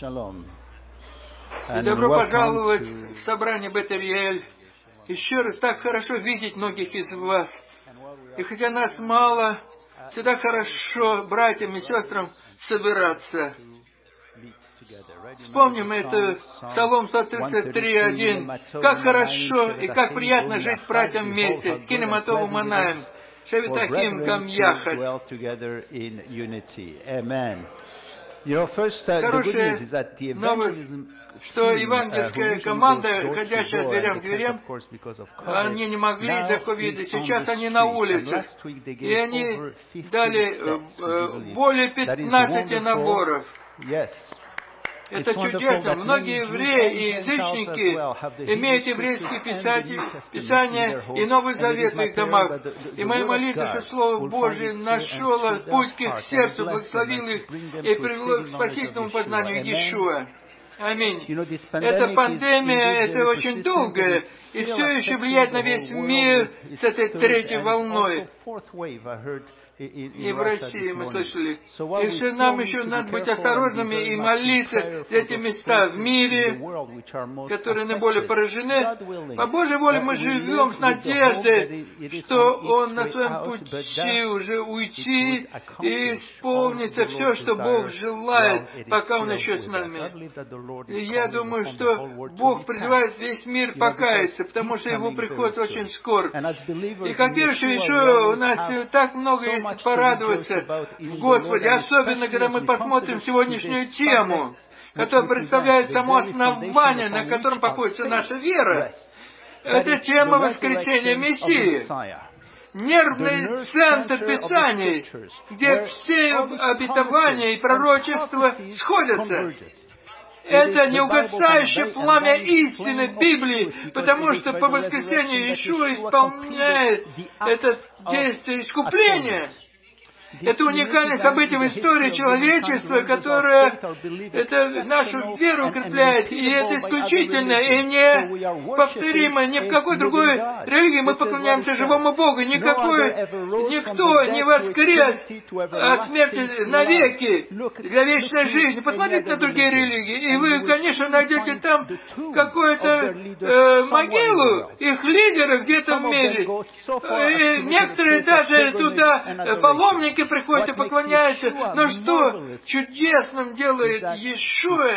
Shalom. И добро пожаловать to- в собрание Бетельель. Еще раз так хорошо видеть многих из вас. И хотя нас мало, всегда хорошо братьям и сестрам собираться. Вспомним это Псалом Psalm 133.1. Как хорошо и как приятно жить братьям вместе. Кинематову Манаем. Шевитахим Кам Яхат. dwell together in unity. Amen. You know, first, uh, the good Хорошая news is that the новость, evangelism что uh, евангельская команда, ходящая дверям к дверям, они не могли is on Сейчас они на улице. И они over 50 дали э, э, более That is 15 wonderful. наборов. Это чудесно. Многие евреи и язычники имеют еврейские in писания и Новый Завет в их домах. И моя молитва, что Слово Божие their путь к их сердцу, and их и привело к спасительному познанию. Иешуа. Аминь. Эта пандемия, это очень долгая, и все еще влияет на весь мир с этой третьей волной. И в России мы слышали. И что still нам еще надо быть осторожными и молиться за эти места в мире, которые наиболее поражены. По Божьей воле мы живем с надеждой, что Он на своем пути уже уйти и исполнится все, что Бог желает, пока Он еще с нами. И я думаю, что Бог призывает весь мир покаяться, потому что Его приход очень soon. скор. And as believers И как верующие еще у нас так много есть порадоваться в Господе, особенно когда мы посмотрим сегодняшнюю тему, которая представляет само основание, на котором покоится наша вера. Это тема воскресения Мессии. Нервный центр Писаний, где все обетования и пророчества сходятся. Это неугасающее пламя истины Библии, потому что по that Иешуа исполняет это действие искупления. Это уникальное событие в истории человечества, которое это нашу веру укрепляет, и это исключительно и не повторимо ни в какой другой религии. Мы поклоняемся живому Богу. Никакой, никто не воскрес от смерти навеки для вечной жизни. Посмотрите на другие религии, и вы, конечно, найдете там какую-то э, могилу их лидера где-то в мире. И некоторые даже туда э, паломники приходят и поклоняются. Но что чудесным делает Иешуа,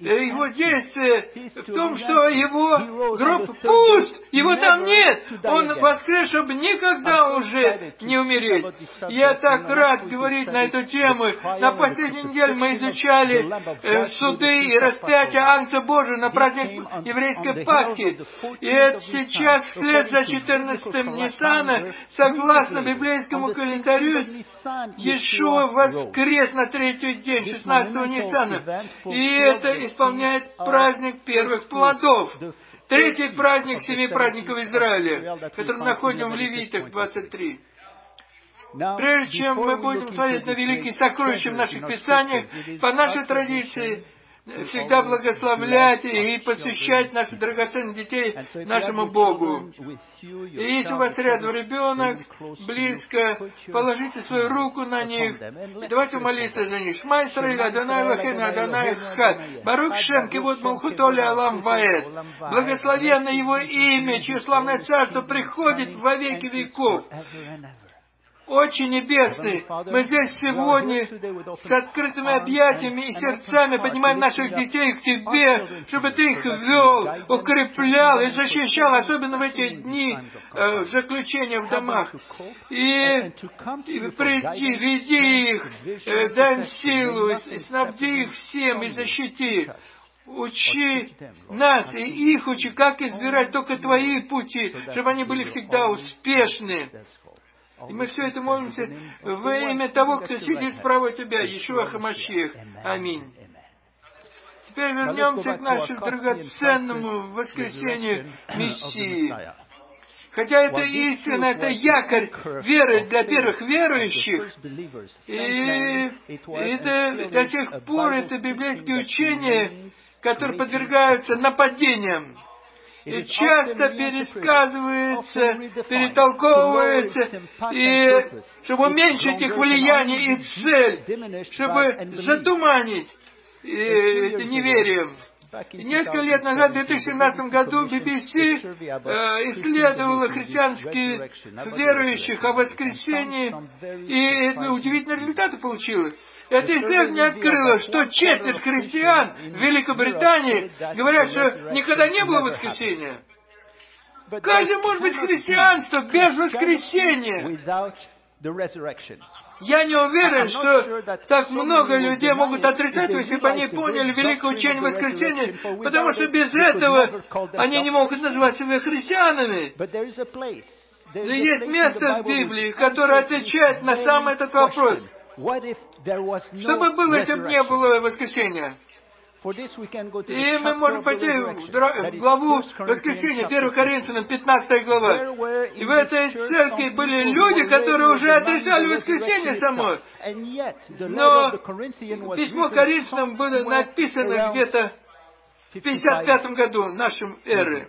э, его действие в том, что его гроб пуст, его там нет. Он воскрес, чтобы никогда уже не умереть. Я так рад говорить на эту тему. На последней неделе мы изучали э, суды и распятие Агнца Божия на праздник еврейской Пасхи. И это сейчас вслед за 14-м Ниссана, согласно библейскому календарю, Иешуа воскрес на третий день 16-го Ниссана. И это исполняет праздник первых плодов. Третий праздник семи праздников Израиля, который мы находим в Левитах 23. Прежде чем мы будем смотреть на великие сокровища в наших Писаниях, по нашей традиции всегда благословлять и посвящать наших драгоценных детей нашему Богу. И если у вас рядом ребенок, близко, положите свою руку на них, и давайте молиться за них. Шма Исраиль, Адонай Лахен, Адонай Хад, Барух Шем, Кивот Малхутоли Алам Ваэт. Благословенно Его имя, чье славное царство приходит во веки веков. Отче Небесный, мы здесь сегодня с открытыми объятиями и сердцами поднимаем наших детей к Тебе, чтобы Ты их вел, укреплял и защищал, особенно в эти дни э, заключения в домах. И, и приди, веди их, э, дай им силу, и снабди их всем и защити. Учи нас и их учи, как избирать только Твои пути, чтобы они были всегда успешны. И мы все это молимся во имя того, кто сидит справа Тебя, Ишуа Хамашиах. Аминь. Теперь вернемся к нашему драгоценному воскресению Мессии. Хотя это истина, это якорь веры для первых верующих, и это до сих пор это библейские учения, которые подвергаются нападениям и часто пересказывается, перетолковывается, и чтобы уменьшить их влияние и цель, чтобы затуманить. и это неверием. Несколько лет назад, в 2017 году, BBC э, исследовала христианских верующих о воскресении, и удивительные результаты получила. Это исследование открыло, что четверть христиан в Великобритании говорят, что никогда не было воскресения. Как же может быть христианство без воскресения? Я не уверен, что так много людей могут отрицать, если бы они поняли великое учение воскресения, потому что без этого они не могут назвать себя христианами. Но есть место в Библии, которое отвечает на сам этот вопрос. Что бы было, если бы не было воскресения? И мы можем пойти в главу воскресенья, 1 Коринфянам, 15 глава. И в этой церкви были люди, которые уже отрицали воскресенье само. Но письмо Коринфянам было написано где-то в 55 году нашей эры.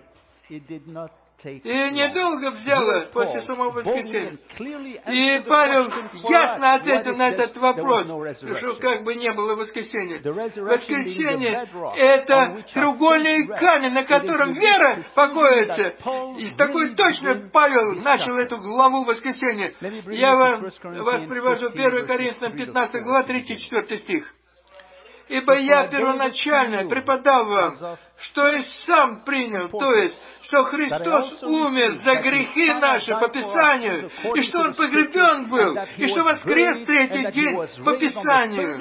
И недолго взяло после самого воскресенья. И Павел ясно ответил на этот вопрос, что как бы не было воскресенья. Воскресенье — это треугольный камень, на котором вера покоится. И с такой точно Павел начал эту главу воскресенья. Я вам, вас привожу 1 Коринфянам 15 глава, 34 стих. Ибо я первоначально преподал вам, что и сам принял, то есть, что Христос умер за грехи наши по Писанию, и что Он погребен был, и что воскрес третий день по Писанию.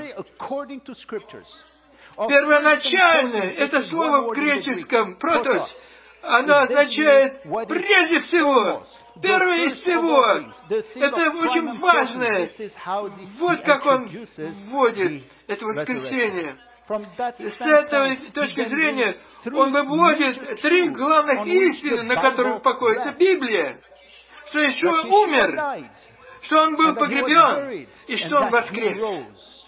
Первоначально это слово в греческом «протос» оно означает прежде всего, первое из всего. Это очень важное. Вот как он вводит это воскресенье. С этой точки зрения он выводит три главных истины, на которых покоится Библия. Что еще умер, что он был погребен, и что он воскрес.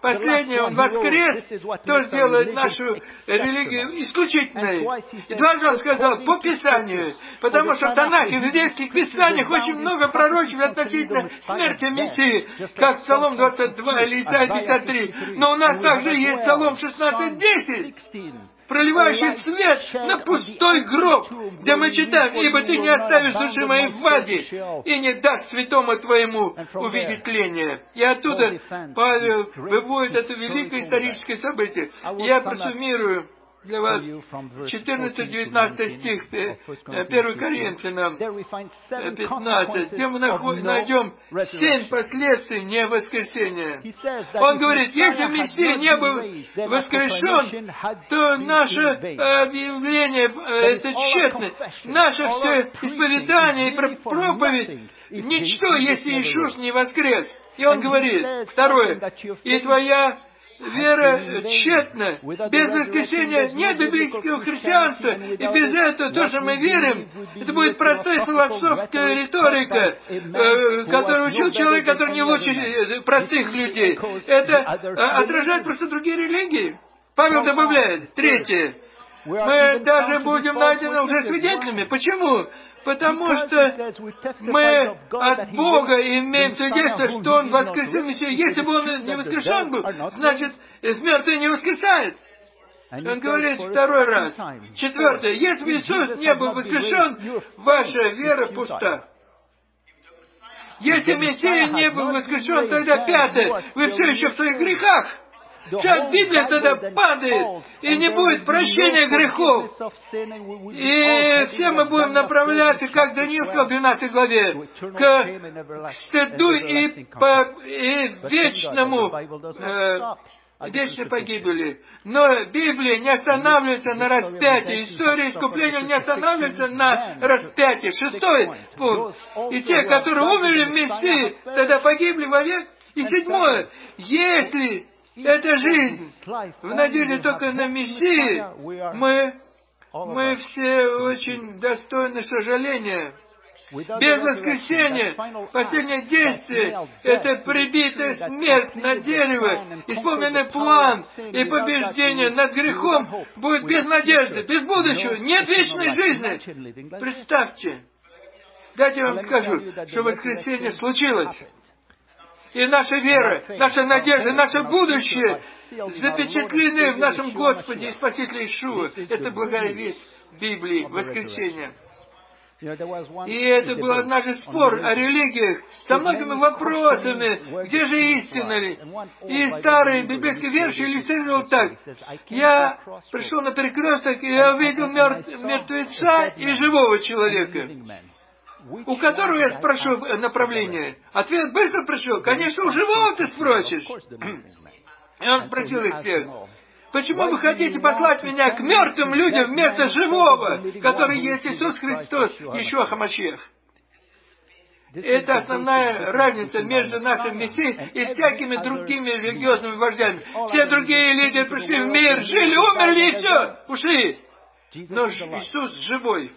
Последнее, Он воскрес, то сделает нашу религию исключительной. И дважды Он сказал, по Писанию, потому что в Танахе, в иудейских Писаниях очень много пророчеств относительно смерти Мессии, как Псалом 22 или Исайя 53. Но у нас также есть Псалом 16.10 проливающий свет на пустой гроб, где мы читаем, «Ибо ты не оставишь души моей в ваде, и не даст святому твоему увидеть тление». И оттуда Павел выводит это великое историческое событие. Я просуммирую для вас 14-19 стих 1 Коринфянам 15, где мы найдем семь последствий невоскресения. Он говорит, если Мессия не был воскрешен, то наше объявление это тщетно. Наше все исповедание и проповедь ничто, если Иисус не воскрес. И он говорит, второе, и твоя вера тщетна. Без воскресения нет библейского христианства. И без этого то, что мы верим, это будет простая философская риторика, э, которую учил человек, который не лучше э, простых людей. Это э, отражает просто другие религии. Павел добавляет, третье, мы даже будем найдены уже свидетелями. Почему? Потому что мы от Бога имеем свидетельство, что Он воскресил Мессию. Если бы Он не воскрешен был, значит, из мертвых не воскресает. Он говорит второй раз. Четвертое. Если бы Иисус не был воскрешен, ваша вера пуста. Если Мессия не был воскрешен, тогда пятое. Вы все еще в своих грехах. Вся Библия тогда падает, и не будет прощения грехов. И все мы будем направляться, как Даниил в 12 главе, к стыду и, по, и вечному э, вечной погибели. Но Библия не останавливается на распятии. История искупления не останавливается на распятии. Шестой пункт. И те, которые умерли в Мессии, тогда погибли вовек. И седьмое. Если это жизнь. В надежде только на Мессии мы, мы все очень достойны сожаления. Без воскресения последнее действие — это прибитая смерть на дерево, исполненный план и побеждение над грехом будет без надежды, без будущего, нет вечной жизни. Представьте, дайте я вам скажу, что воскресенье случилось. И наша вера, наша надежда, наше будущее запечатлены в нашем Господе и Спасителе Ишуа. Это благая весть Библии, воскресения. И это был однажды спор о религиях со многими вопросами, где же истина ли. И старый библейский верш иллюстрировал так. Я пришел на перекресток, и я увидел мертвеца и живого человека у которого я спрошу направление. Ответ быстро пришел. Конечно, у живого ты спросишь. И он спросил их всех. Почему вы хотите послать меня к мертвым людям вместо живого, который есть Иисус Христос, еще Хамашех? Это основная разница между нашим Мессией и всякими другими религиозными вождями. Все другие лидеры пришли в мир, жили, умерли и все, ушли. Но Иисус живой.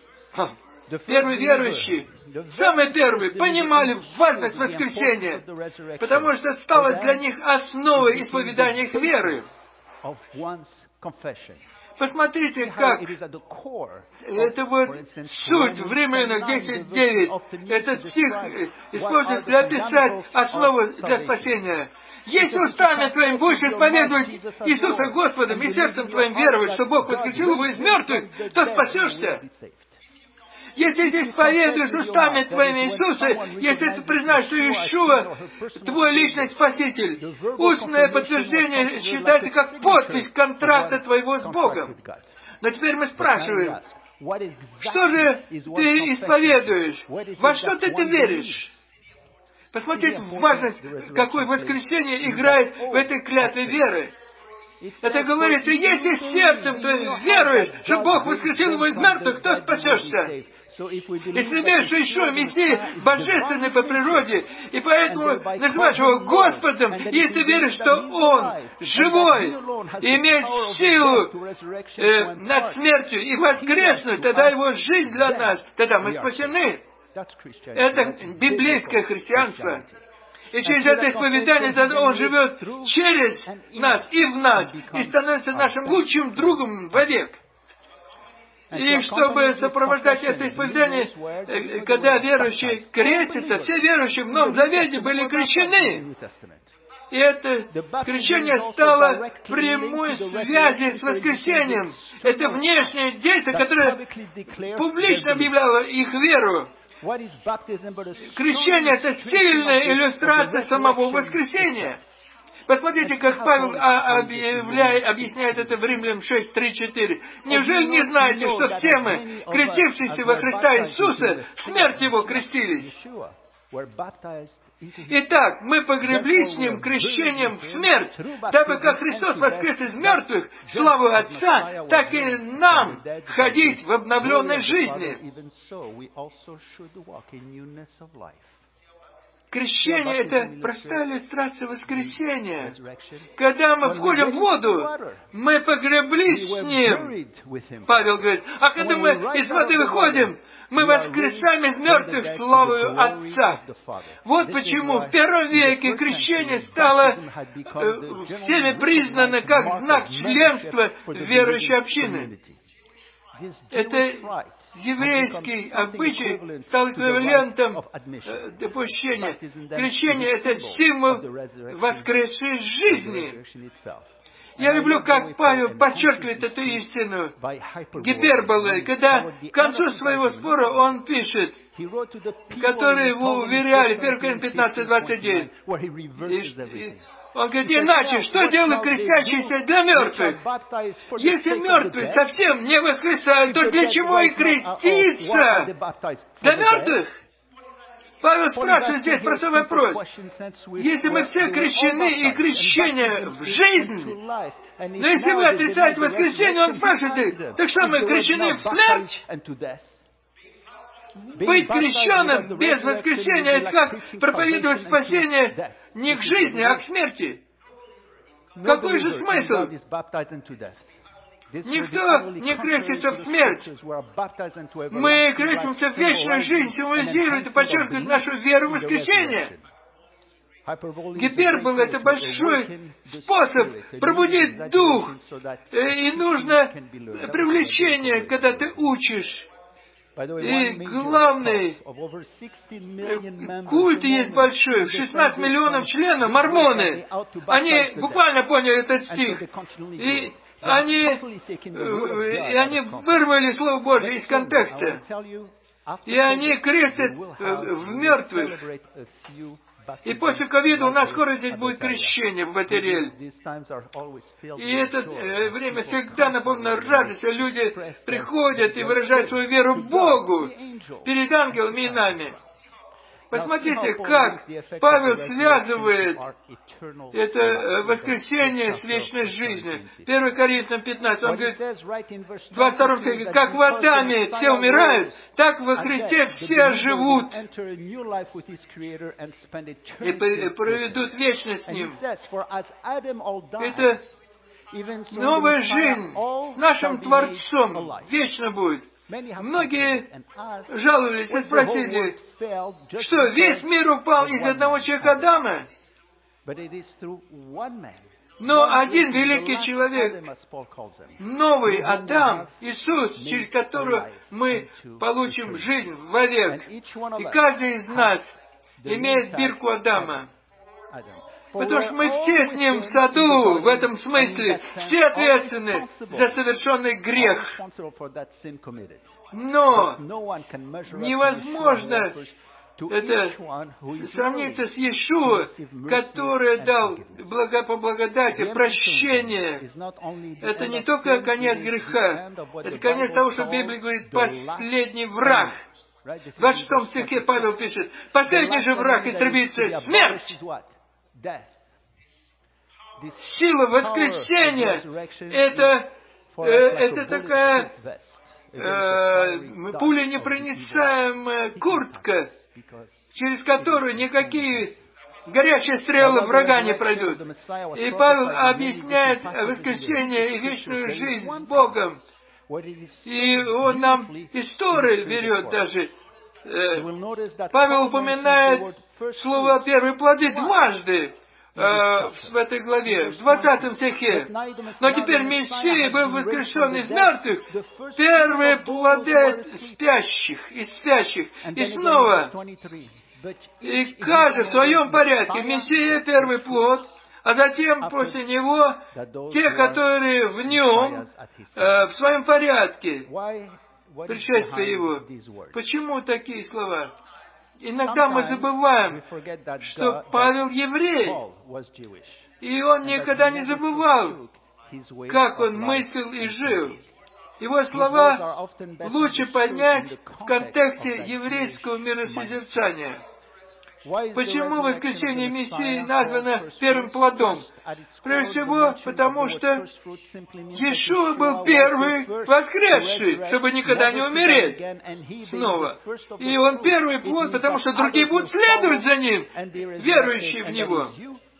Первые верующие, самые первые, понимали важность воскресения, потому что это стало для них основой исповедания их веры. Посмотрите, как это вот суть в Римлянах 10.9. Этот стих э, используется для описать основу для спасения. Если устами твоим будешь исповедовать Иисуса Господом и сердцем твоим веровать, что Бог воскресил его из мертвых, то спасешься. Если ты исповедуешь устами твоими Иисуса, если ты признаешь, что Иешуа твой личный Спаситель, устное подтверждение считается как подпись контракта твоего с Богом. Но теперь мы спрашиваем, что же ты исповедуешь? Во что ты, ты веришь? Посмотрите важность, какое воскресение играет в этой клятве веры. Это говорится, если сердцем ты веруешь, что Бог воскресил его из мертвых, то спасешься. Если веришь, что еще Мессия божественный по природе, и поэтому называешь его Господом, если веришь, что Он живой, имеет силу э, над смертью и воскреснуть, тогда его жизнь для нас, тогда мы спасены. Это библейское христианство. И через это исповедание Он живет через нас и в нас, и становится нашим лучшим другом вовек. И чтобы сопровождать это исповедание, э, когда верующие крестятся, все верующие в Новом Завете были крещены. И это крещение стало прямой связи с воскресением. Это внешнее действие, которое публично объявляло их веру. Крещение — это сильная иллюстрация самого воскресения. Посмотрите, как Павел а, объявляет, объясняет это в Римлянам 6, 3, 4. Неужели не знаете, что все мы, крестившиеся во Христа Иисуса, смерть Его крестились? Итак, мы погребли с Ним крещением в смерть, дабы как Христос воскрес из мертвых, славу Отца, так и нам ходить в обновленной жизни. Крещение — это простая иллюстрация воскресения. Когда мы входим в воду, мы погреблись с Ним. Павел говорит, а когда мы из воды выходим, мы воскресаем из мертвых славою Отца. Вот почему в первом веке крещение стало э, всеми признано как знак членства верующей общины. Это еврейский обычай стал эквивалентом э, допущения. Крещение — это символ воскресшей жизни. Я люблю, как Павел подчеркивает эту истину гиперболой, когда к концу своего спора он пишет, которые его уверяли, 1 Коринфянам 15, 29. Он говорит, иначе, что делают крестящиеся для мертвых? Если мертвые совсем не воскресают, то для чего и креститься? Для мертвых? Павел спрашивает здесь простой вопрос. Если мы все крещены и крещение в жизнь, но если вы отрицаете воскресение, он спрашивает, так что мы крещены в смерть? Быть крещенным без воскресения — это как проповедовать спасение не к жизни, а к смерти. Какой же смысл? Никто не крестится в смерть. Мы крестимся в вечную жизнь, символизирует и подчеркивает нашу веру в воскресение. Гипербола — это большой способ пробудить дух. Э, и нужно привлечение, когда ты учишь И главный культ есть большой, 16 миллионов членов, мормоны. Они буквально поняли этот стих. И они, и они вырвали Слово Божье из контекста. И они крестят в мертвых. И после ковида у нас скоро здесь будет крещение в Батерель. И это э, время всегда наполнено радостью. Люди приходят и выражают свою веру Богу перед ангелами и нами. Посмотрите, как Павел связывает это э, воскресение с вечной жизнью. 1 Коринфянам 15, он говорит, 22 стихе, как в Адаме все умирают, так во Христе все живут. и проведут вечность с Ним. Это новая жизнь с нашим Творцом. вечно будет. Многие жаловались и спросили, что весь мир упал из одного человека Адама. Но один великий человек, новый Адам, Иисус, через которого мы получим жизнь вовек. И каждый из нас имеет бирку Адама. Потому что мы все с ним в саду, в этом смысле, все ответственны за совершенный грех. Но невозможно это сравниться с Иешуа, который дал благо по благодати прощение. Это не только конец греха, это конец того, что Библия говорит, последний враг. В 26 стихе Павел пишет, последний же враг истребится смерть. Сила воскресения — это, э, это такая э, пуленепроницаемая куртка, через которую никакие горячие стрелы врага не пройдут. И Павел объясняет воскресение и вечную жизнь Богом. И он нам историю берет даже. Э, Павел упоминает слово «первые плоды» дважды э, в этой главе, в 20 стихе. Но теперь Мессия был воскрешен из мертвых, первые плоды спящих, из спящих. И снова, и каждый в своем порядке, Мессия первый плод, а затем после него те, которые в нем, э, в своем порядке, пришествие его. Почему такие слова? Иногда мы забываем, что Павел еврей, и он никогда не забывал, как он мыслил и жил. Его слова лучше понять в контексте еврейского миросозерцания. Почему воскресение Мессии названо первым плодом? Прежде всего, потому что Иешуа был первый воскресший, чтобы никогда не умереть снова. И он первый плод, потому что другие будут следовать за ним, верующие в него.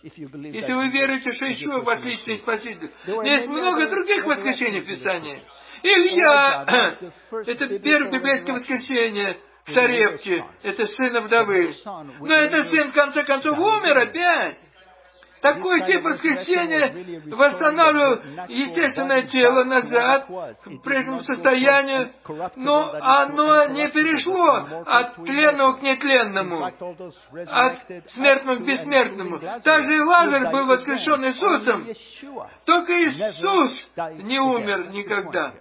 Если вы веруете, что Ишуа ваш личный Спаситель, есть много других воскресений в Писании. Илья, это первое библейское воскресение, Сарепте, это сын вдовы. Но этот сын, в конце концов, умер опять. Такой тип воскресения восстанавливал естественное тело назад в прежнем состоянии, но оно не перешло от тленного к нетленному, от смертного к бессмертному. Также и Лазарь был воскрешен Иисусом. Только Иисус не умер никогда.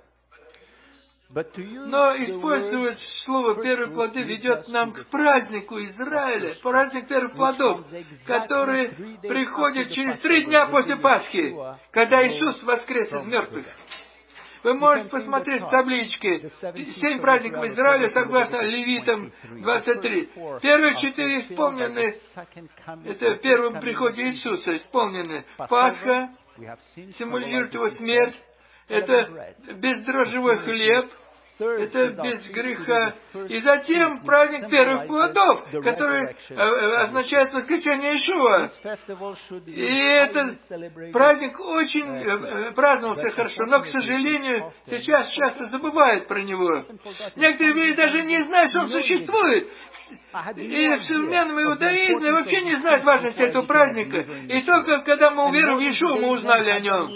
Но использовать слово «первые плоды» ведет нам к празднику Израиля, праздник первых плодов, который приходит через три дня после Пасхи, когда Иисус воскрес из мертвых. Вы можете посмотреть в табличке семь праздников Израиля согласно Левитам 23. Первые четыре исполнены, это в первом приходе Иисуса исполнены. Пасха символизирует его смерть, это бездрожжевой хлеб, это без греха. И затем праздник первых плодов, который э, э, означает воскресение Ишуа. И этот праздник очень э, праздновался хорошо, но, к сожалению, сейчас часто забывают про него. Некоторые люди даже не знают, что он существует. И в современном иудаизме вообще не знают важности этого праздника. И только когда мы уверовали в Иешуа, мы узнали о нем.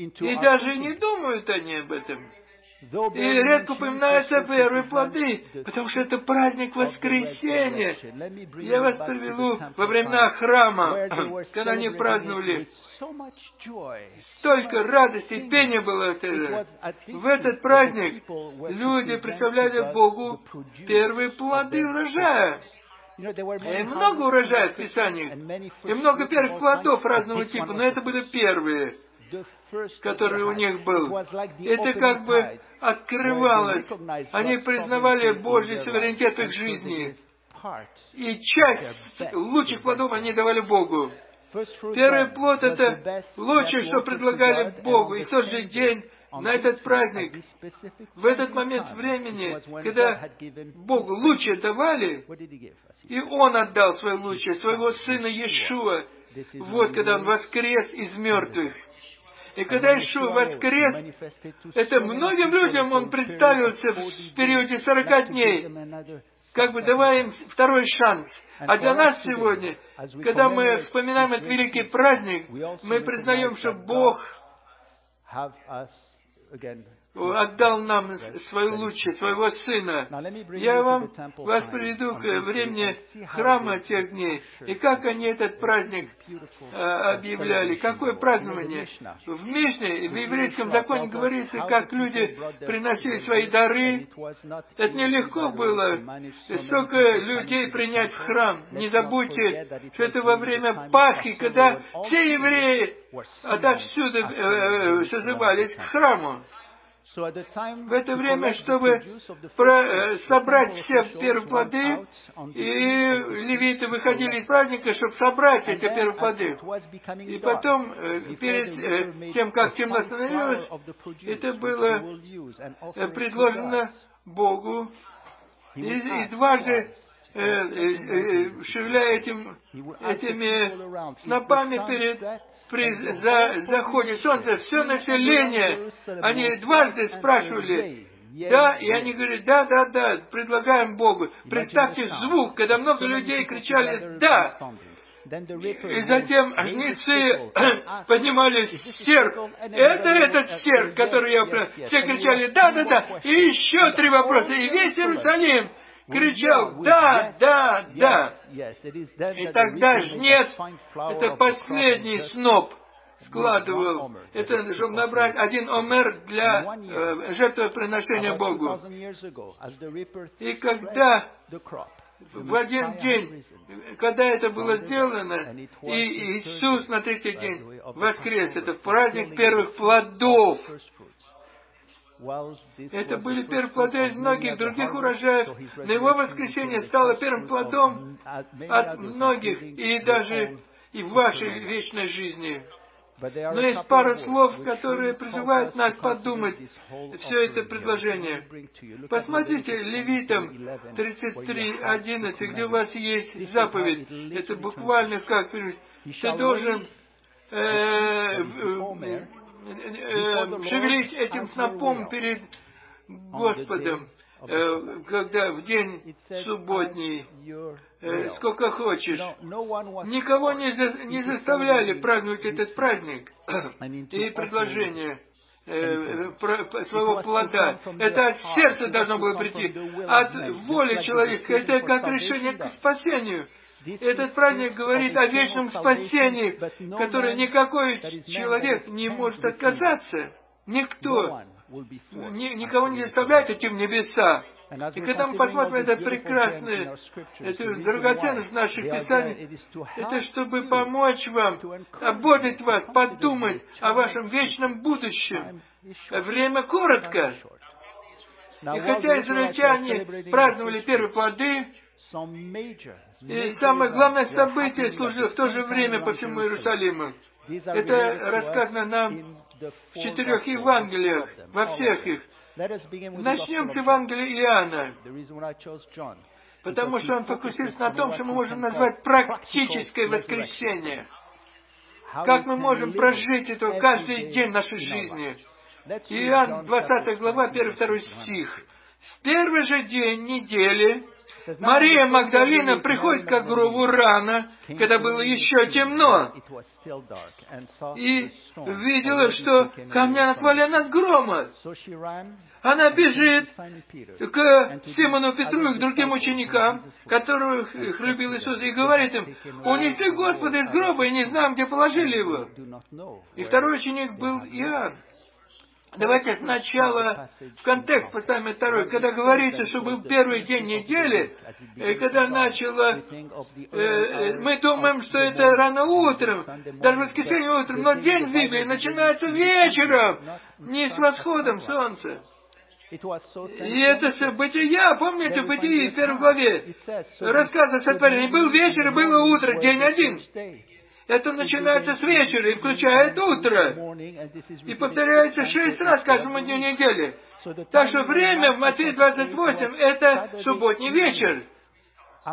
И даже не думают они об этом. И редко упоминаются первые плоды, потому что это праздник воскресения. Я вас приведу во времена храма, когда они праздновали. Столько радости и пения было это. В этот праздник люди представляли Богу первые плоды урожая. И много урожая в Писаниях, и много первых плодов разного типа, но это были первые который у них был. Это как бы открывалось. Они признавали Божий суверенитет их жизни. И часть лучших плодов они давали Богу. Первый плод — это лучшее, что предлагали Богу. И в тот же день на этот праздник, в этот момент времени, когда Богу лучшее давали, и Он отдал свое лучшее, своего Сына Иешуа, вот когда Он воскрес из мертвых. И когда Ишуа воскрес, это многим людям Он представился в периоде 40 дней, как бы давая им второй шанс. А для нас сегодня, когда мы вспоминаем этот великий праздник, мы признаем, что Бог отдал нам свою лучшее, своего Сына. Я вам вас приведу к времени храма тех дней, и как они этот праздник а, объявляли, какое празднование. В Мишне, в еврейском законе говорится, как люди приносили свои дары. Это нелегко было, столько людей принять в храм. Не забудьте, что это во время Пасхи, когда все евреи отовсюду э, э созывались к храму. В это время, чтобы про, собрать все первые плоды, и левиты выходили из праздника, чтобы собрать эти первые плоды. И потом, э, перед э, тем, как темно становилось, это было э, предложено Богу, и, и дважды э, э, шевеля этим, этими снопами перед, при за, заходе солнца, все население, они дважды спрашивали, да, и они говорят, да, да, да, предлагаем Богу. Представьте звук, когда много людей кричали «да», и затем жнецы поднимали серп. Это этот серп, который я... Все кричали «да, да, да». И еще три вопроса. И весь Иерусалим кричал «Да, да, да». И тогда жнец, это последний сноп, складывал. Это, чтобы набрать один омер для э, жертвоприношения Богу. И когда в один день, когда это было сделано, и Иисус на третий день воскрес, это праздник первых плодов. Это были первые плоды из многих других урожаев, но его воскресение стало первым плодом от многих, и даже и в вашей вечной жизни. Но есть пара слов, которые призывают нас подумать все это предложение. Посмотрите, Левитам 33.11, где у вас есть заповедь. Это буквально как, ты должен э, шевелить этим снопом перед Господом, э, когда в день субботний, э, сколько хочешь. Никого не, за, не заставляли праздновать этот праздник. и предложение э, своего плода. Это от сердца должно было прийти, от воли человека. Это как решение к спасению. Этот праздник говорит о вечном спасении, которое никакой человек не может отказаться. Никто. Ни, никого не заставляет идти в небеса. И когда мы посмотрим это прекрасное, эту драгоценность наших писаний, это чтобы помочь вам, ободить вас, подумать о вашем вечном будущем. Время коротко. И хотя израильтяне праздновали первые плоды, и самое главное событие служило в то же время по всему Иерусалиму. Это рассказано нам в четырех Евангелиях, во всех их. Начнем с Евангелия Иоанна, потому что он фокусируется на том, что мы можем назвать практическое воскресение. Как мы можем прожить это каждый день нашей жизни. Иоанн, 20 глава, 1-2 стих. В первый же день недели Мария Магдалина приходит к гробу рано, когда было еще темно, и видела, что камня отвален от грома. Она бежит к Симону Петру и к другим ученикам, которых любил Иисус, и говорит им, «Унесли Господа из гроба, и не знаем, где положили его». И второй ученик был Иоанн. Давайте сначала в контекст поставим второй. Когда говорится, что был первый день недели, и когда начало, э, э, мы думаем, что это рано утром, даже воскресенье утром, но день в Библии начинается вечером, не с восходом солнца. И это событие, я, помните, в Бытии, в первой главе, рассказ о сотворении. Был вечер было утро, день один. Это начинается с вечера и включает утро. И повторяется шесть раз каждому дню недели. Так что время в Матфея 28 — это субботний вечер.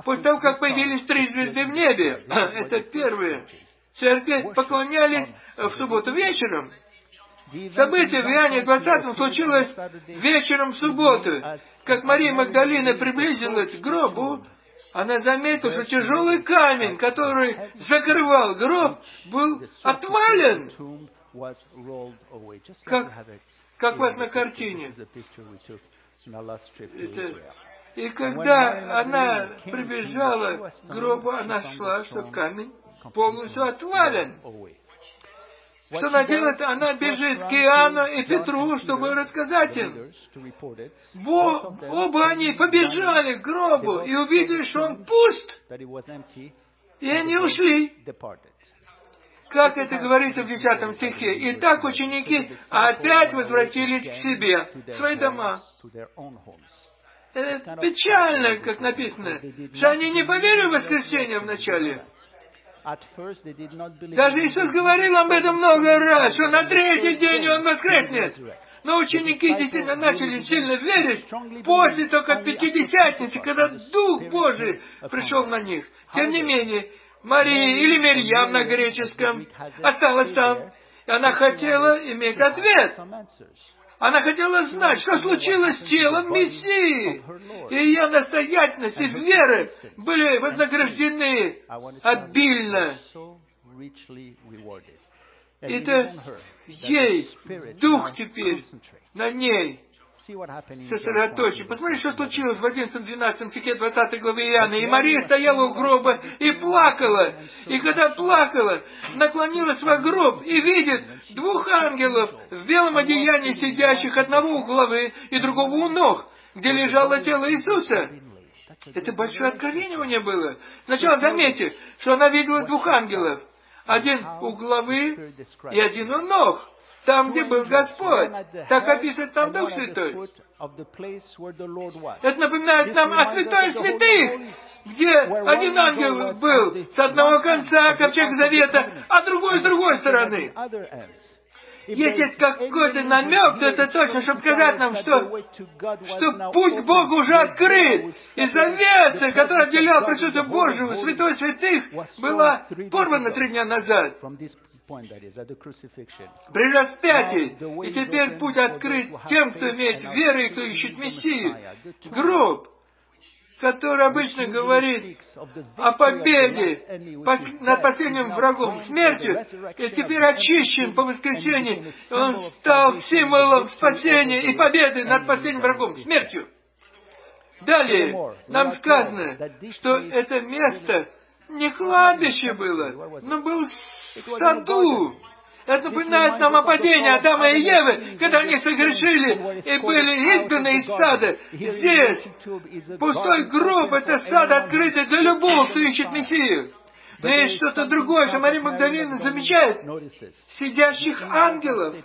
После того, как появились три звезды в небе, это первые. Церкви поклонялись в субботу вечером. Событие в Иоанне 20 случилось вечером в субботу. Как Мария Магдалина приблизилась к гробу, она заметила, что тяжелый камень, который закрывал гроб, был отвален, как, как вот на картине. Это, и когда она прибежала к гробу, она шла, что камень полностью отвален. Что она делает? Она бежит к Иоанну и Петру, чтобы рассказать им. Бо, оба они побежали к гробу и увидели, что он пуст. И они ушли. Как это говорится в 10 стихе. И так ученики опять возвратились к себе, в свои дома. Это печально, как написано, что они не поверили в воскресенье вначале. Даже Иисус говорил об этом много раз, что на третий день Он воскреснет. Но ученики действительно начали сильно верить. после только Пятидесятницы, когда Дух Божий пришел на них. Тем не менее, Мария или Мирьям на греческом осталась там, и она хотела иметь ответ. Она хотела знать, что случилось с телом Мессии. И ее настоятельность и веры были вознаграждены обильно. Это ей Дух теперь на ней сосредоточен. Посмотри, что случилось в 11-12 стихе 20 главы Иоанна. И Мария стояла у гроба и плакала. И когда плакала, наклонилась во гроб и видит двух ангелов в белом одеянии, сидящих одного у главы и другого у ног, где лежало тело Иисуса. Это большое откровение у нее было. Сначала заметьте, что она видела двух ангелов. Один у главы и один у ног там, где был Господь. Так описывает там Дух Святой. Это напоминает нам о святой святых, где один ангел был с одного конца ковчег завета, а другой с другой стороны. Если есть какой-то намек, то это точно, чтобы сказать нам, что, что путь Бога уже открыт. И завет, который отделял присутствие Божьего, святой святых, была порвана три дня назад при распятии. И теперь путь открыт тем, кто имеет веру и кто ищет Мессию. Гроб, который обычно говорит о победе над последним врагом, смертью, и теперь очищен по воскресенье. Он стал символом спасения и победы над последним врагом, смертью. Далее нам сказано, что это место не кладбище было, но был саду. Это напоминает нам о падении Адама и Евы, когда они согрешили и были изгнаны из сада. Здесь пустой гроб — это сад, открытый для любого, кто ищет Мессию. Но есть что-то другое, что Мария Магдалина замечает. Сидящих ангелов.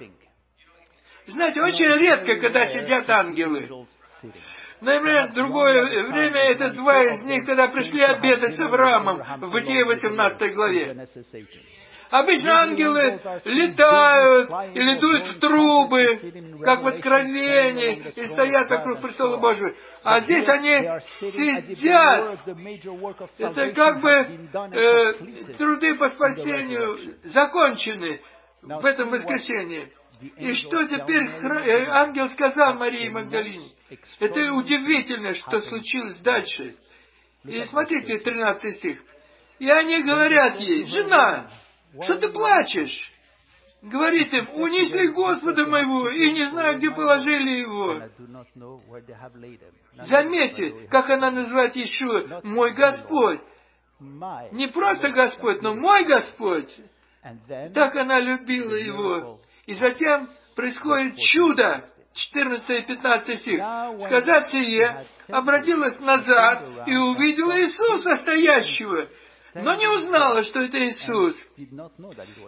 Знаете, очень редко, когда сидят ангелы. Например, другое время, это два из них, когда пришли обедать с Авраамом в Бытие 18 главе. Обычно ангелы летают или дуют в трубы, как в Откровении, и стоят вокруг престола Божьего. А здесь они сидят. Это как бы э, труды по спасению закончены в этом воскресенье. И что теперь э, ангел сказал Марии Магдалине? Это удивительно, что случилось дальше. И смотрите, 13 стих. И они говорят ей, жена, что ты плачешь? Говорит им, унесли Господа моего, и не знаю, где положили его. Заметьте, как она называет еще «мой Господь». Не просто Господь, но «мой Господь». Так она любила его. И затем происходит чудо. 14 и 15 стих. Сказав сие, обратилась назад и увидела Иисуса стоящего, но не узнала, что это Иисус.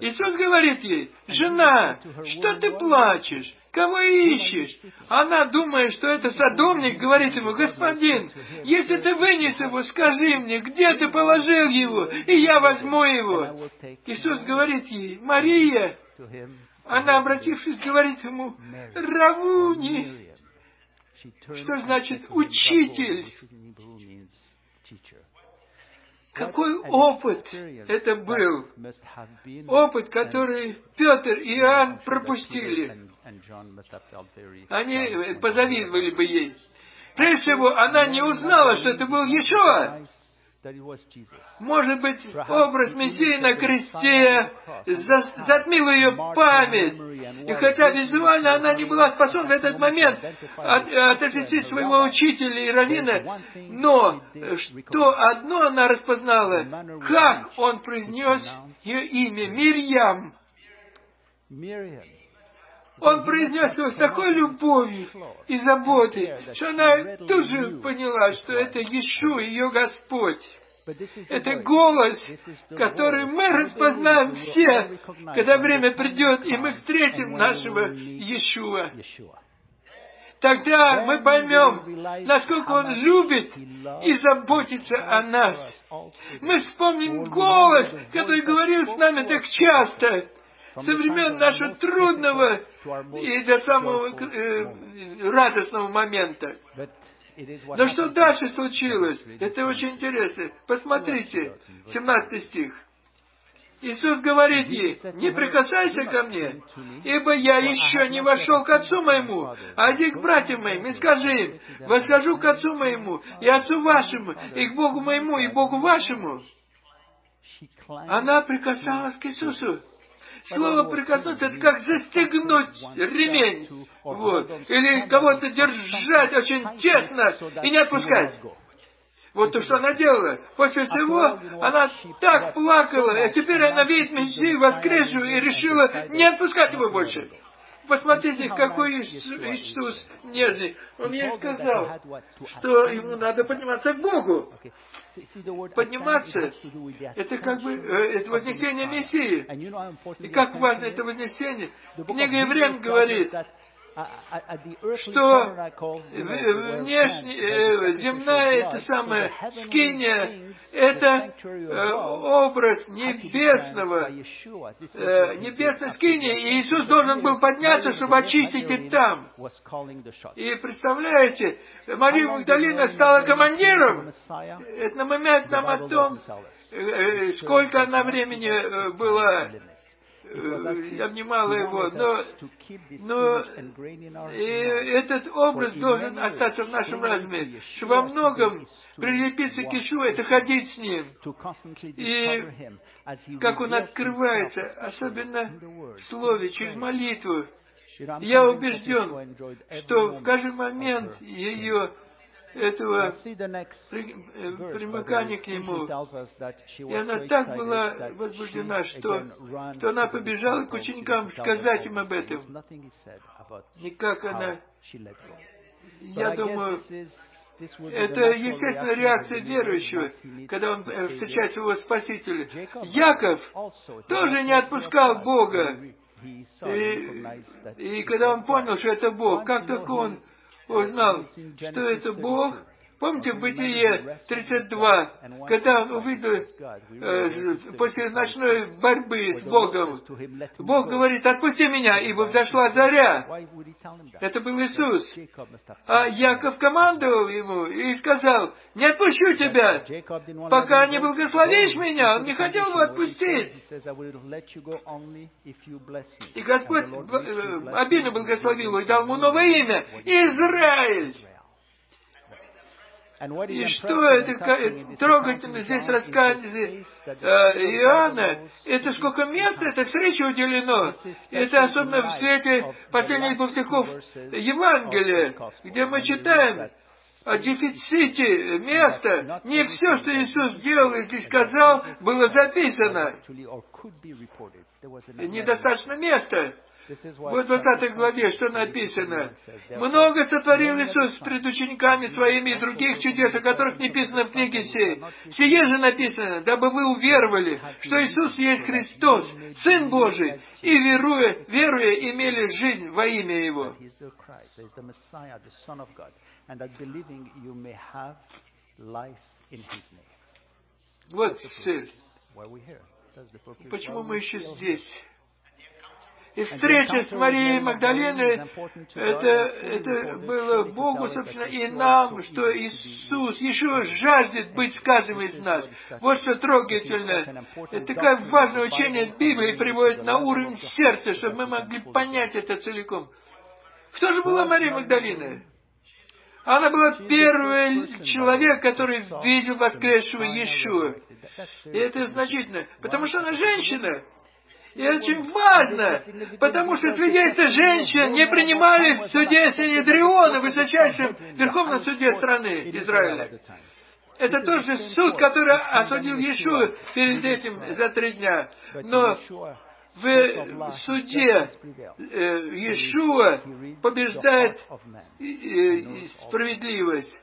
Иисус говорит ей, «Жена, что ты плачешь? Кого ищешь?» Она, думая, что это садомник, говорит ему, «Господин, если ты вынес его, скажи мне, где ты положил его, и я возьму его». Иисус говорит ей, «Мария». Она, обратившись, говорит ему, «Равуни», что значит «учитель». Какой опыт это был? Опыт, который Петр и Иоанн пропустили. Они позавидовали бы ей. Прежде всего, она не узнала, что это был Иешуа. Может быть, образ Мессии на кресте затмил ее память. И хотя визуально она не была способна в этот момент от, отличить своего учителя и равина, но что одно она распознала, как он произнес ее имя? Мирьям. Он произнес его с такой любовью и заботой, что она тут же поняла, что это Ишу, ее Господь. Это голос, который мы распознаем все, когда время придет, и мы встретим нашего Иешуа. Тогда мы поймем, насколько Он любит и заботится о нас. Мы вспомним голос, который говорил с нами так часто со времен нашего трудного и до самого э, радостного момента. Но что дальше случилось? Это очень интересно. Посмотрите, 17 стих. Иисус говорит ей, не прикасайся ко мне, ибо я еще не вошел к отцу моему, а иди к братьям моим и скажи им, восхожу к отцу моему и отцу вашему, и к Богу моему и Богу вашему. Она прикасалась к Иисусу. Слово прикоснуться, это как застегнуть ремень. Вот. Или кого-то держать очень тесно и не отпускать. Вот то, что она делала. После всего она так плакала, и теперь она видит Мессию воскресшую и решила не отпускать его больше. Посмотрите, какой Иисус нежный. Он ей сказал, что ему надо подниматься к Богу. Подниматься — это как бы э, это вознесение Мессии. И как важно это вознесение. Книга Евреям говорит, что внешне, земная это самая скиния, это э, образ небесного, э, небесной скинии, и Иисус должен был подняться, чтобы очистить и там. И представляете, Мария Магдалина стала командиром. Это напоминает нам о том, э, сколько она времени была я внимала его, но, но и этот образ должен остаться в нашем разуме, что во многом прилепиться к Ишу, это ходить с Ним. И как Он открывается, особенно в Слове, через молитву. Я убежден, что в каждый момент ее этого примыкания к нему. И она так была возбуждена, что, что она побежала к ученикам сказать им об этом. Никак она... Я думаю, это естественная реакция верующего, когда он э, встречает своего Спасителя. Яков тоже не отпускал Бога. И, и когда он понял, что это Бог, как только он узнал, что это Бог. Помните в Бытие 32, когда он увидел э, после ночной борьбы с Богом, Бог говорит, отпусти меня, ибо взошла заря. Это был Иисус. А Яков командовал ему и сказал, не отпущу тебя, пока не благословишь меня. Он не хотел его отпустить. И Господь э, обильно благословил его и дал ему новое имя. Израиль. И что это трогательно здесь рассказе Иоанна, это сколько места этой встрече уделено. Это особенно в свете последних двух стихов Евангелия, где мы читаем о дефиците места. Не все, что Иисус сделал и здесь сказал, было записано. Недостаточно места. Вот в 20 главе что написано? «Много сотворил Иисус пред учениками своими и других чудес, о которых не писано в книге сей. Сие же написано, дабы вы уверовали, что Иисус есть Христос, Сын Божий, и, веруя, веруя, имели жизнь во имя Его». Вот цель. Почему мы еще здесь? И встреча с Марией Магдалиной, это, это было Богу, собственно, и нам, что Иисус еще жаждет быть сказанным из нас. Вот что трогательно. Это такое важное учение Библии приводит на уровень сердца, чтобы мы могли понять это целиком. Кто же была Мария Магдалина? Она была первый человек, который видел воскресшего Иешуа. И это значительно, потому что она женщина. И очень важно, потому что свидетельства женщин не принимали в суде Синедриона, высочайшем верховном суде страны Израиля. Это тоже суд, который осудил Иешуа перед этим за три дня. Но в суде э, Иешуа побеждает э, справедливость.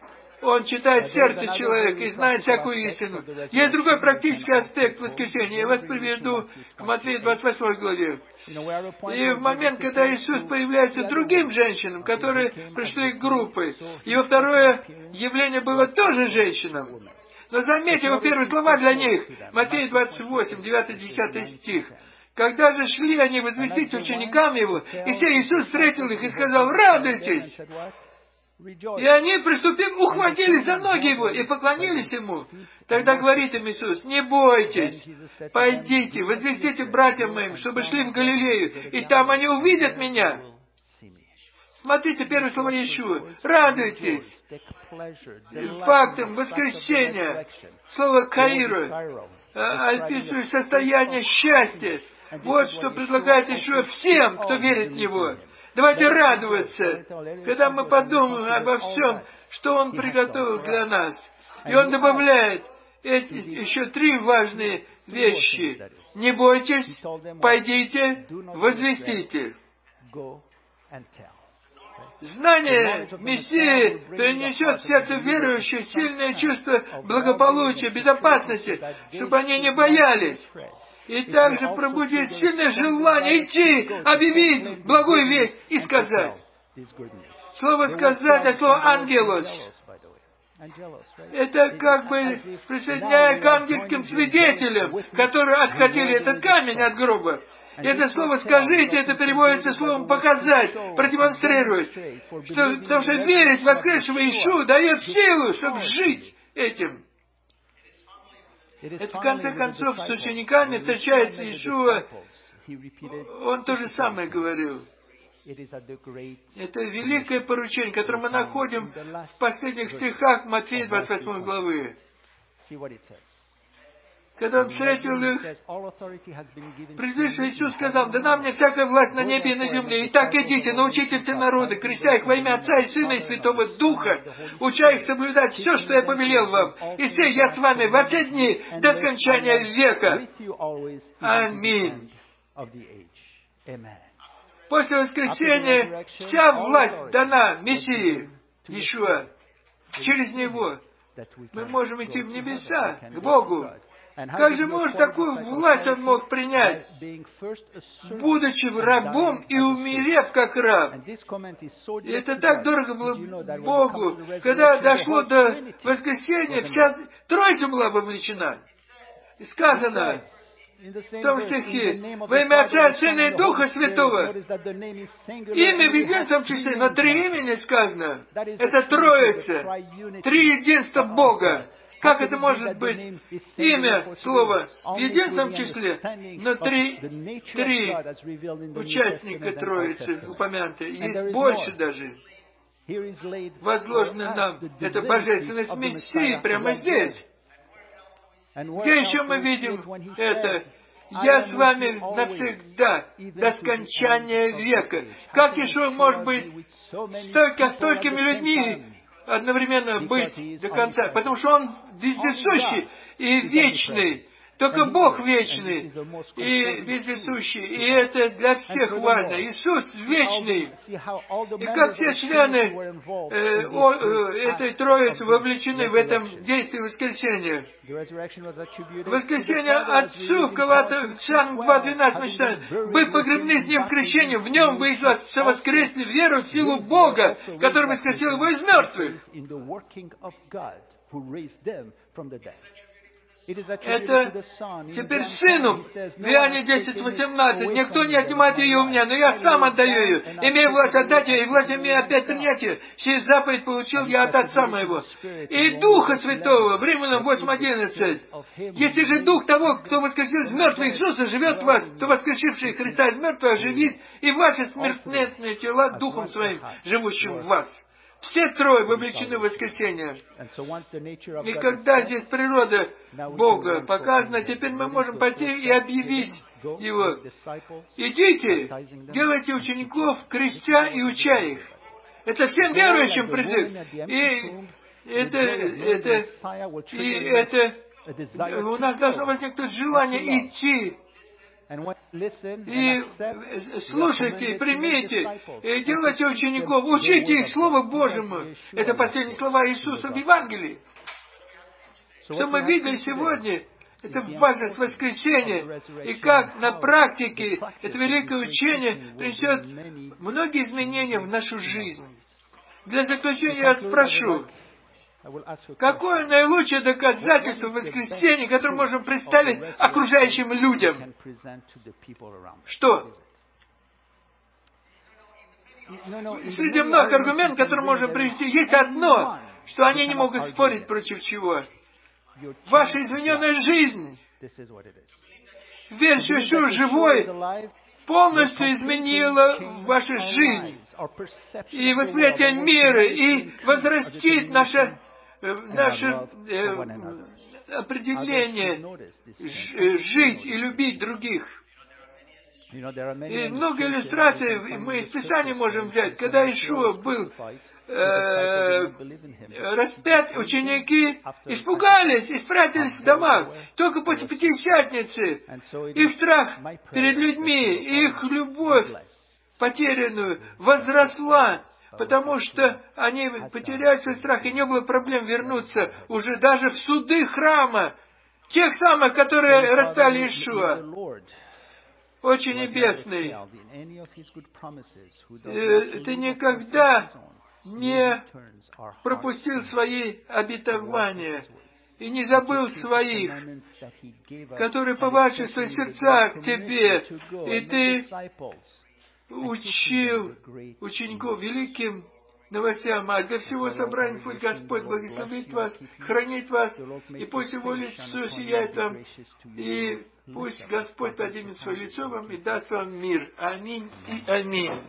Он читает сердце человека и знает всякую истину. Есть другой практический аспект воскресения. Я вас приведу к Матфею 28 главе. И в момент, когда Иисус появляется другим женщинам, которые пришли группой, его второе явление было тоже женщинам. Но заметьте его первые слова для них. Матфея 28, 9-10 стих. Когда же шли они возвестить ученикам его, и все Иисус встретил их и сказал, «Радуйтесь!» И они, приступив, ухватились за ноги его и поклонились ему. Тогда говорит им Иисус, не бойтесь, пойдите, возвестите братьям моим, чтобы шли в Галилею, и там они увидят меня. Смотрите первые слова Иешуа. Радуйтесь фактом воскресения. Слово «каиру» описывает состояние счастья. Вот что предлагает Иешуа всем, кто верит в Него. Давайте радоваться, когда мы подумаем обо всем, что Он приготовил для нас. И Он добавляет эти еще три важные вещи. Не бойтесь, пойдите, возвестите. Знание Мессии принесет в сердце верующих сильное чувство благополучия, безопасности, чтобы они не боялись и также пробудит сильное желание идти, объявить благую весть и сказать. Слово «сказать» от слова «ангелос». Это как бы присоединяя к ангельским свидетелям, которые отхватили этот камень от гроба. Это слово «скажите» это переводится словом «показать», «продемонстрировать». Что, потому что верить в воскресшего Ишуа дает силу, чтобы жить этим. Это в конце концов с учениками встречается Иешуа. Он то же самое говорил. Это великое поручение, которое мы находим в последних стихах Матфея 28 главы. Когда он встретил их, предыдущий Иисус сказал, «Да нам мне всякая власть на небе и на земле. Итак, идите, научите все народы, крестя их во имя Отца и Сына и Святого Духа, уча их соблюдать все, что я повелел вам. И все я с вами во все дни до скончания века. Аминь». После воскресения вся власть дана Мессии, Ишуа. Через Него мы можем идти в небеса, к Богу. Как же может такую власть он мог принять, будучи рабом и умерев как раб? И это так дорого было Богу. Когда дошло до воскресения, вся Троица была вовлечена. И сказано, в том стихе, во имя Отца, Сына и Духа Святого. Имя в единственном числе, но три имени сказано. Это Троица, три единства Бога. Как это может быть имя, слово в единственном числе, но три, три участника Троицы упомянуты, есть больше даже. возложено нам. Это божественность Мессии прямо здесь. Где еще мы видим это? Я с вами навсегда, до скончания века. Как еще может быть столько, столькими людьми одновременно быть до конца? Потому что Он вездесущий и вечный. Только Бог вечный и вездесущий, и это для всех важно. Иисус вечный. И как все члены э, о, э, этой Троицы вовлечены в этом действии воскресения. Воскресение Отцу в Галатам 2.12 мы читаем. «Вы погребны с Ним в крещении, в Нем вы из вас воскресли веру в силу Бога, который воскресил Его из мертвых». Это теперь сыну. В Иоанне 10, 18. Никто не отнимает ее у меня, но я сам отдаю ее. Имею власть отдать ее, и власть имею опять принять ее. Сей заповедь получил я от Отца моего. И Духа Святого, в Римлянам 8, 11. Если же Дух того, кто воскресил из мертвых Иисуса, живет в вас, то воскресивший Христа из мертвых оживит и ваши смертные тела Духом Своим, живущим в вас. Все трое вовлечены в воскресение. И когда здесь природа Бога показана, теперь мы можем пойти и объявить Его. Идите, делайте учеников, крестя и уча их. Это всем верующим призыв. И это, это, и это, у нас должно возникнуть желание идти и слушайте, примите, и делайте учеников, учите их Слову Божьему. Это последние слова Иисуса в Евангелии. Что мы видели сегодня, это важность воскресения. И как на практике это великое учение принесет многие изменения в нашу жизнь. Для заключения я спрошу, Какое наилучшее доказательство воскресения, которое можем представить окружающим людям? Что? Среди многих аргументов, которые можем привести, есть одно, что они не могут спорить против чего. Ваша измененная жизнь, верь, что живой, полностью изменила вашу жизнь. и восприятие мира, и возрастит наше наше э, определение э, жить и любить других. И много иллюстраций мы из Писания можем взять. Когда Ишуа был э, распят, ученики испугались и спрятались в домах. Только после Пятидесятницы их страх перед людьми, их любовь потерянную возросла, потому что они потеряли свой страх, и не было проблем вернуться уже даже в суды храма, тех самых, которые распяли Ишуа. Очень небесный. Э, ты никогда не пропустил свои обетования и не забыл своих, которые поважили свои сердца к тебе, и ты учил учеников великим новостям, а для всего собрания пусть Господь благословит вас, хранит вас, и пусть Его лицо сияет вам, и пусть Господь поднимет свое лицо вам и даст вам мир. Аминь и аминь.